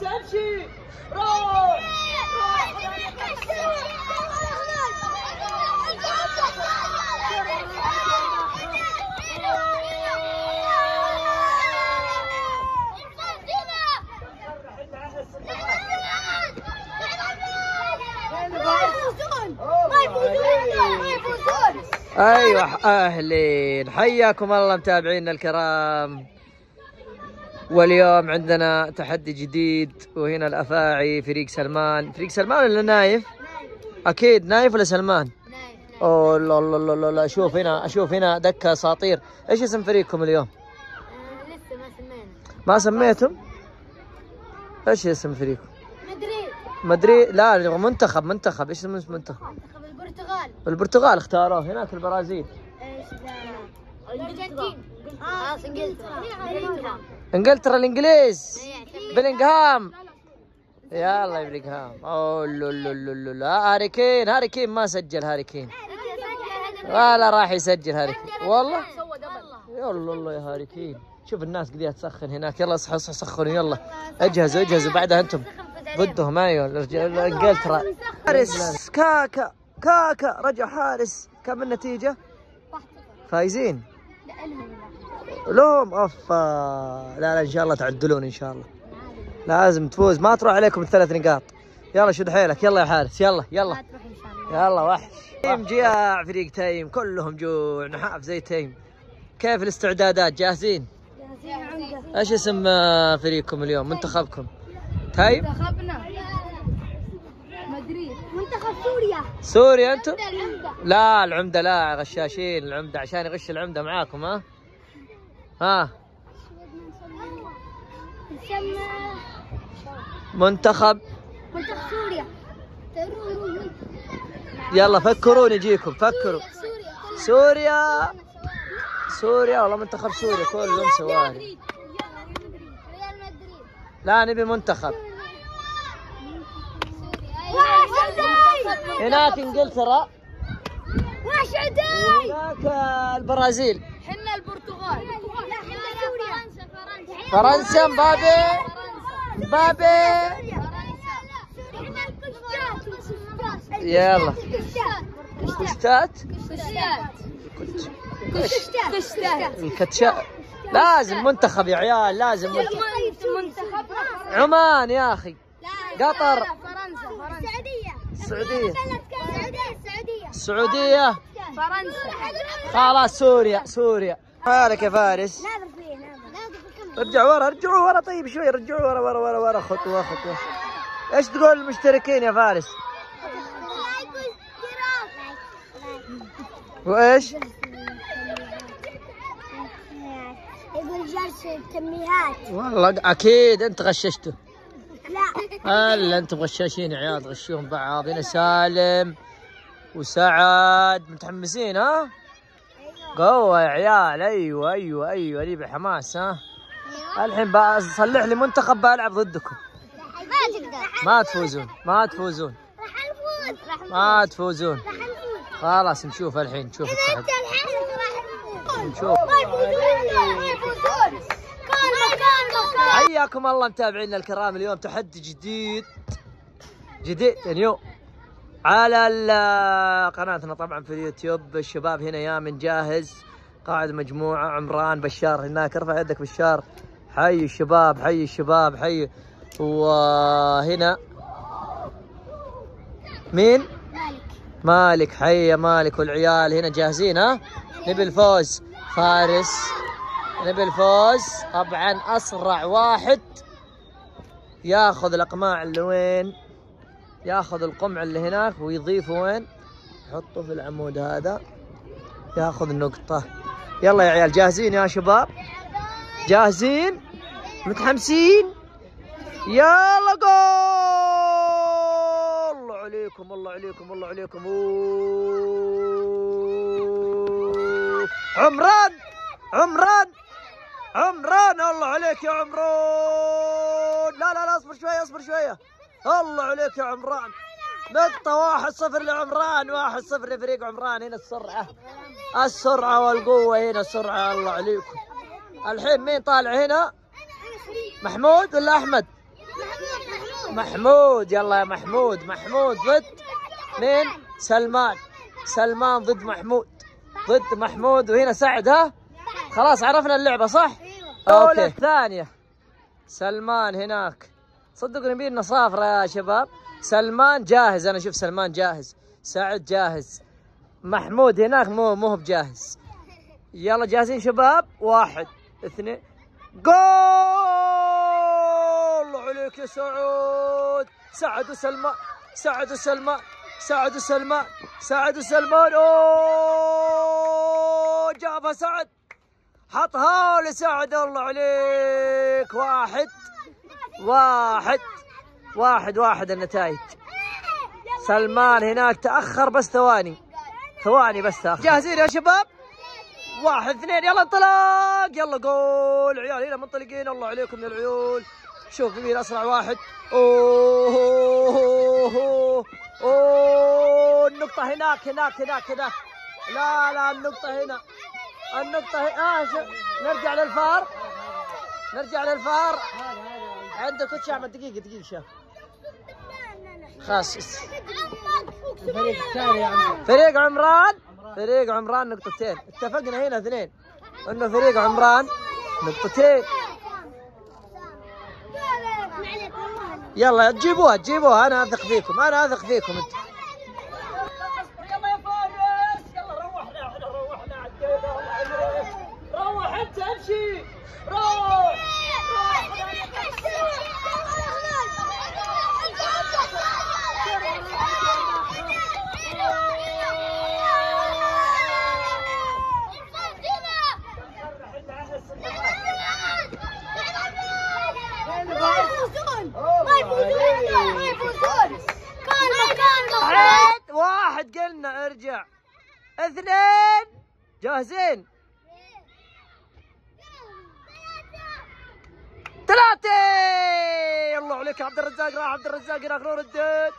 تمشي. روح أيوه أهلين حياكم الله متابعينا الكرام. واليوم عندنا تحدي جديد وهنا الأفاعي فريق سلمان. فريق سلمان ولا نايف؟ أكيد نايف ولا سلمان؟ أوه لا لا لا لا أشوف هنا أشوف هنا دكة أساطير. إيش اسم فريقكم اليوم؟ لسه ما سمينا ما سميتم إيش اسم فريقكم؟ مدريد. مدري لا منتخب منتخب. إيش اسم المنتخب منتخب؟ البرتغال. البرتغال اختاروه. هناك البرازيل. إيش ذا؟ الأرجنتين. خلاص إنجلترا. انجلترا الانجليز. بلينغهام. يلا يا بلينغهام. أوه لو لو لو لو لا هاري كين هاري كين ما سجل هاري كين. ولا راح يسجل هاري كين. والله؟ يلا الله يا هاري كين. شوف الناس قد تسخن هناك. يلا اصحوا اصحوا سخنوا يلا. اجهزوا اجهزوا. بعدها أنتم. ضدهم. أيوه إنجلترا. حارس. كاكا كاكا. رجع حارس. كم النتيجة؟ فايزين. لهم افا لا لا إن شاء الله تعدلون إن شاء الله. لازم تفوز. ما تروح عليكم الثلاث نقاط. يلا شد حيلك. يلا يا حارس. يلا يلا. يلا وحش. team جياع فريق تميم كلهم جوع. نحاف زي تميم. كيف الاستعدادات؟ جاهزين؟ إيش اسم آه، فريقكم اليوم؟ منتخبكم. تيم منتخبنا. مدريد. منتخب سوريا. سوريا أنتم؟ لا العمدة لا غشاشين. العمدة عشان يغش العمدة معاكم ها؟ ها. يسمى منتخب. منتخب سوريا. يلا فكرون يجيكم فكروا. سوريا. سوريا والله منتخب سوريا كلهم سواري لا نبي منتخب. هناك إنجلترا. واشداي وهناك البرازيل حنا البرتغال لا حنا سوريا فرنسا مبابي مبابي يلا كشتات كشتات لازم منتخب يا عيال لازم منتخب عمان يا أخي قطر فرنسا السعودية السعودية فرنسا خلاص سوريا سوريا مالك يا فارس ناظر فيه ناظر رجعوا ورا رجعوا ورا. طيب شوي رجعوا ورا ورا ورا ورا. خطوة خطوة. إيش تقول المشتركين يا فارس؟ وإيش؟ يقول جلس التنبيهات والله أكيد أنت غششته. لا. هلا أنتم غشاشين يا عيال؟ تغشون بعض. هنا سالم وسعد. متحمسين ها؟ قوة يا عيال. أيوه أيوه أيوه. لي بحماس ها؟ الحين بصلح لي منتخب بلعب ضدكم. ما تقدر. ما تفوزون ما تفوزون. راح نفوز. ما تفوزون. خلاص نشوف الحين نشوف التحدي أنت الحين راح نشوف. ما يفوزون ما يفوزون. كان مكان مكان حياكم الله متابعينا الكرام اليوم تحدي جديد. جديد اليوم. على قناتنا طبعا في اليوتيوب الشباب هنا يامن جاهز. قاعد مجموعة عمران بشار هناك. ارفع يدك بشار. حي الشباب حي الشباب حي وهنا. مين؟ مالك. مالك. حي يا مالك والعيال. هنا جاهزين ها؟ نبي الفوز. فارس. نبي الفوز. طبعا أسرع واحد. ياخذ الأقماع اللي وين؟ ياخذ القمع اللي هناك ويضيفه وين؟ يحطه في العمود هذا. ياخذ نقطة. يلا يا عيال جاهزين يا شباب؟ جاهزين؟ متحمسين؟ يلا جول! الله عليكم الله عليكم الله عليكم. عمران! عمران! عمران الله عليك يا عمران. لا لا لا اصبر شوية اصبر شوية. الله عليك يا عمران. نقطة واحد صفر لعمران واحد صفر لفريق عمران. هنا السرعة. السرعة والقوة هنا السرعة. الله عليكم. الحين مين طالع هنا؟ محمود ولا أحمد؟ محمود. يلا يا محمود. محمود ضد مين؟ سلمان. سلمان ضد محمود. ضد محمود. وهنا سعد ها؟ خلاص عرفنا اللعبة صح؟ أوكي. الثانية. سلمان هناك. صدق نبي لنا صافرة يا شباب. سلمان جاهز. أنا أشوف سلمان جاهز. سعد جاهز. محمود هناك مو مو بجاهز. يلا جاهزين شباب. واحد. اثنين. جول! عليك يا سعود. سعد وسلمان سعد وسلمان سعد وسلمان سعد وسلمان أوه! جابها سعد. حطها لسعد الله عليك. واحد واحد واحد واحد النتائج. سلمان هناك تأخر بس ثواني. ثواني بس تأخر. جاهزين يا شباب؟ واحد اثنين يلا انطلاق يلا جول عيال هنا منطلقين. الله عليكم يا العيون. شوف مين أسرع واحد. اوه أوه اوه, أوه. النقطة هناك هناك هناك هناك. لا لا النقطة هنا. النقطة هنا آه شو. نرجع للفار. نرجع للفار. عندك كوتش احمد دقيقة دقيقة شاف خلاص. يا عمي فريق عمران. فريق عمران نقطتين. اتفقنا هنا اثنين. انه فريق عمران نقطتين. يلا تجيبوها تجيبوها. أنا أثق فيكم أنا أثق فيكم أنت يلا يا فارس يلا روحنا إحنا روحنا عدينا الله عليك روح انت امشي روح واحد واحد قلنا ارجع اثنين جاهزين. ثلاثة! الله عليك يا عبد الرزاق راح عبد الرزاق هناك نور الدين.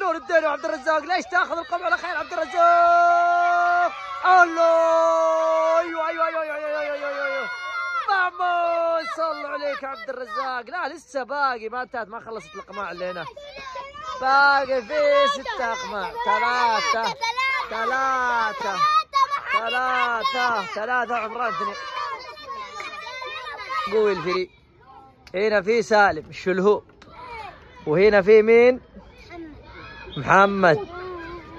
نور الدين وعبد الرزاق ليش تاخذ القمع على خير عبد الرزاق؟ الله! أيوه أيوه أيوه أيوه أيوه أيوه أيوه أيوه. محمود صلوا عليك يا عبد الرزاق. لا لسه باقي ما انتهت ما خلصت القماع اللي هنا. باقي في ستة أقماع. ثلاثة ثلاثة. ثلاثة ثلاثة عمران اثنين قوي الفريق هنا في سالم الشلهوب وهنا في مين؟ محمد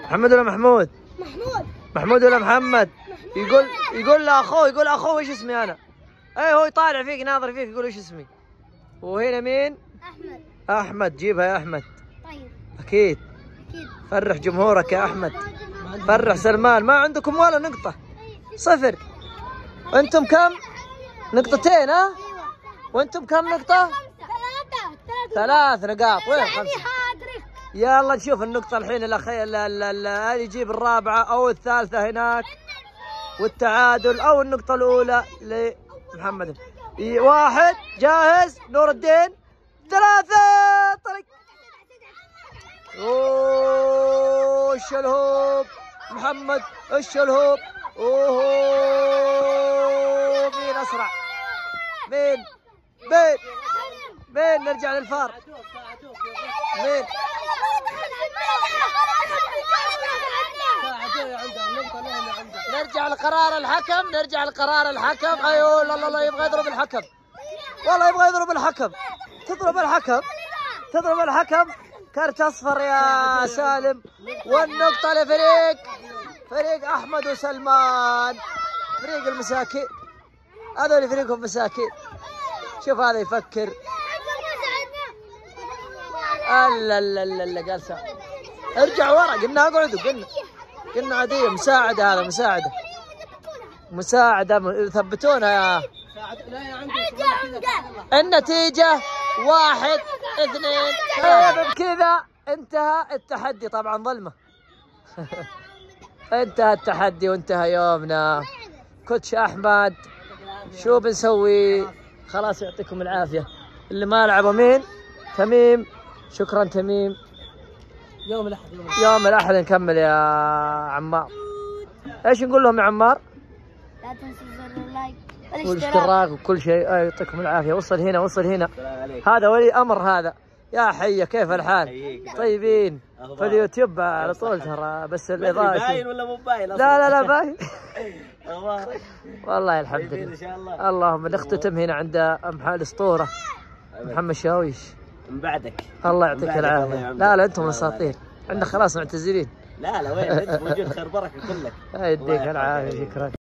محمد ولا محمود؟ محمود محمود ولا محمد؟ يقول يقول لأخوه يقول أخوه إيش اسمي أنا؟ اي هو يطالع فيك ناظر فيك يقول إيش اسمي؟ وهنا مين؟ أحمد أحمد جيبها يا أحمد طيب أكيد أكيد فرح جمهورك يا أحمد فرح سلمان. ما عندكم ولا نقطة. صفر. أنتم كم؟ نقطتين ها؟ وأنتم كم نقطة؟ ثلاث نقاط وين خمسة؟ حاضرك يلا نشوف النقطة الحين. الأخي ال- ال- ال- هذه يجيب الرابعة أو الثالثة هناك. والتعادل أو النقطة الأولى لمحمد واحد. جاهز. نور الدين. ثلاثة. طريق. أوه الشلهوب محمد الشلهوب. اوه مين أسرع؟ مين؟ مين؟ مين؟ نرجع للفار. مين؟ نرجع لقرار الحكم نرجع لقرار الحكم. أيوه لا لا يبغى يضرب الحكم. والله يبغى يضرب الحكم. تضرب الحكم. تضرب الحكم. كرت أصفر يا سالم. والنقطة لفريق. فريق أحمد وسلمان. فريق المساكين. هذول فريقهم مساكين. شوف هذا يفكر. لا لا لا لا قال ارجع ورا. قلنا اقعدوا قلنا. قلنا عادية مساعدة هذا مساعدة. مساعدة ثبتونا يا. النتيجة واحد اثنين بكذا انتهى التحدي. طبعا ظلمة. انتهى التحدي وانتهى يومنا. كوتش أحمد. شو بنسوي؟ خلاص يعطيكم العافية. اللي ما لعبوا مين؟ تميم. شكرا تميم. يوم الأحد. يوم الأحد نكمل يا عمار. إيش نقول لهم يا عمار؟ لا تنسوا زر ال like والاشتراك. والاشتراك وكل شيء. يعطيكم العافية. وصل هنا وصل هنا. هذا ولي أمر هذا. يا حية كيف الحال. طيبين؟ في اليوتيوب على طول ترى بس الإضاءة باين. ولا مو باين لا لا لا باين. والله الحمد طيبين إن لله شاء الله. اللهم نختتم هنا عند محل الاسطوره محمد شاويش. من بعدك. الله يعطيك العافية. لا لا أنتم الله الاساطير عندنا خلاص معتزلين. لا لا وين؟ أنت موجود خير بركة كلك. يديك العافية. شكرا.